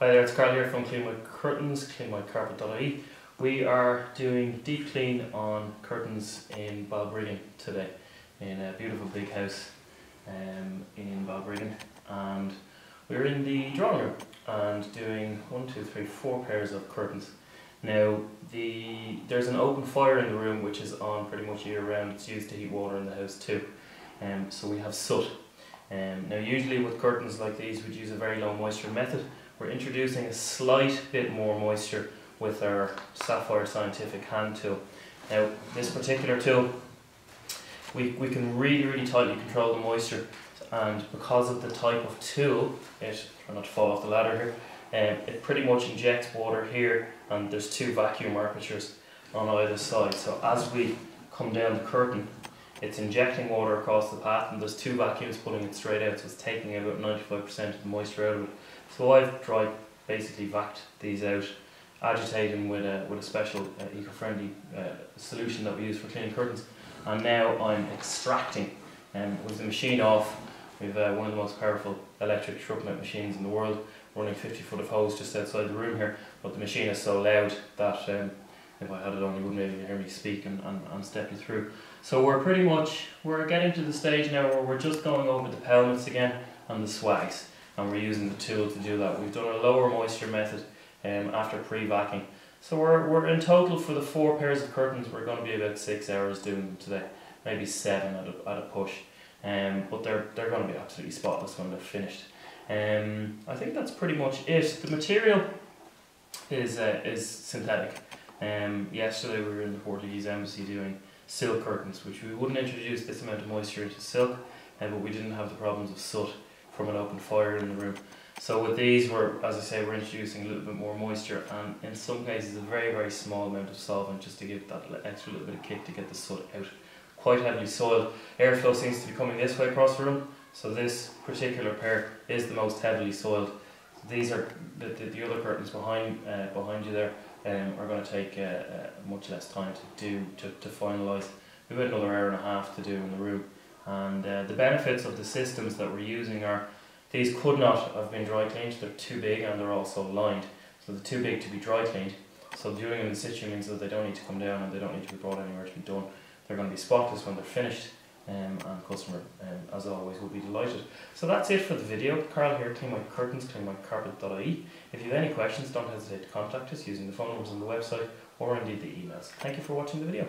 Hi there, it's Carl here from Clean My Curtains, cleanmycarpet.ie. We are doing deep clean on curtains in Balbriggan today, in a beautiful big house um, in Balbriggan. And we're in the drawing room and doing one, two, three, four pairs of curtains. Now, the there's an open fire in the room which is on pretty much year round. It's used to heat water in the house too. Um, so we have soot. Um, now, usually with curtains like these, we'd use a very low moisture method we're introducing a slight bit more moisture with our Sapphire Scientific hand tool. Now this particular tool, we, we can really really tightly control the moisture and because of the type of tool, it, try not to fall off the ladder here, um, it pretty much injects water here and there's two vacuum apertures on either side. So as we come down the curtain, it's injecting water across the path and there's two vacuums pulling it straight out so it's taking about 95% of the moisture out of it. So I've tried basically vac these out, agitating with a, with a special uh, eco-friendly uh, solution that we use for cleaning curtains. And now I'm extracting um, with the machine off. We've uh, one of the most powerful electric shrub net machines in the world, running 50 foot of hose just outside the room here. But the machine is so loud that um, if I had it on, you wouldn't be able to hear me speak and, and, and step you through. So we're pretty much, we're getting to the stage now where we're just going over the pelmets again and the swags and we're using the tool to do that. We've done a lower moisture method um, after pre-vacking. So we're, we're in total for the four pairs of curtains, we're going to be about six hours doing them today, maybe seven at a, at a push. Um, but they're, they're going to be absolutely spotless when they're finished. Um, I think that's pretty much it. The material is, uh, is synthetic. Um, yesterday we were in the Portuguese embassy doing silk curtains, which we wouldn't introduce this amount of moisture into silk, uh, but we didn't have the problems of soot from an open fire in the room. So with these, we're, as I say, we're introducing a little bit more moisture and in some cases a very, very small amount of solvent just to give that extra little bit of kick to get the soot out. Quite heavily soiled. Airflow seems to be coming this way across the room. So this particular pair is the most heavily soiled. These are the, the, the other curtains behind uh, behind you there um, are going to take uh, uh, much less time to do to, to finalise. We've got another hour and a half to do in the room. And uh, the benefits of the systems that we're using are these could not have been dry cleaned, they're too big and they're also lined. So they're too big to be dry cleaned. So doing them in situ means that they don't need to come down and they don't need to be brought anywhere to be done. They're going to be spotless when they're finished um, and customer, um, as always, will be delighted. So that's it for the video. Carl here, Clean My Curtains, clean my cleanmycarpet.ie. If you have any questions, don't hesitate to contact us using the phone numbers on the website or indeed the emails. Thank you for watching the video.